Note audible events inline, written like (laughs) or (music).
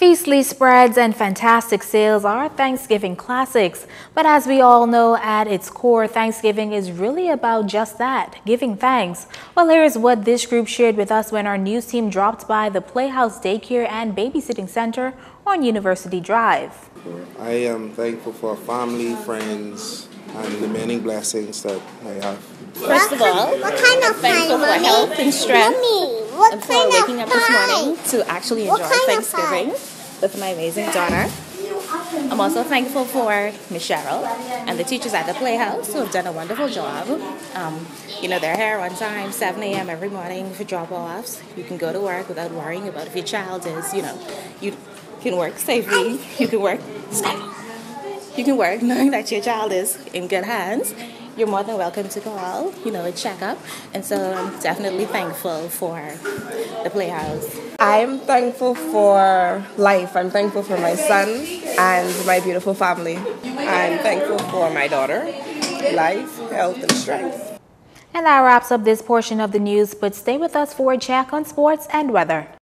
Feastly spreads and fantastic sales are Thanksgiving classics. But as we all know, at its core, Thanksgiving is really about just that, giving thanks. Well, here's what this group shared with us when our news team dropped by the Playhouse Daycare and Babysitting Center on University Drive. I am thankful for family, friends, and the many blessings that I have. First of all, what kind of thankful pie, for Mommy? health and strength. Mommy, what and for waking up this morning to actually enjoy What kind of Thanksgiving with my amazing daughter. I'm also thankful for Miss Cheryl and the teachers at the Playhouse who have done a wonderful job. Um, you know, they're here on time, 7 a.m. every morning for drop-offs. You can go to work without worrying about if your child is, you know, you can work safely. You can work. You can work (laughs) knowing that your child is in good hands. You're more than welcome to go call, you know, a checkup. And so I'm definitely thankful for the Playhouse. I'm thankful for life. I'm thankful for my son and my beautiful family. I'm thankful for my daughter, life, health, and strength. And that wraps up this portion of the news, but stay with us for a check on sports and weather.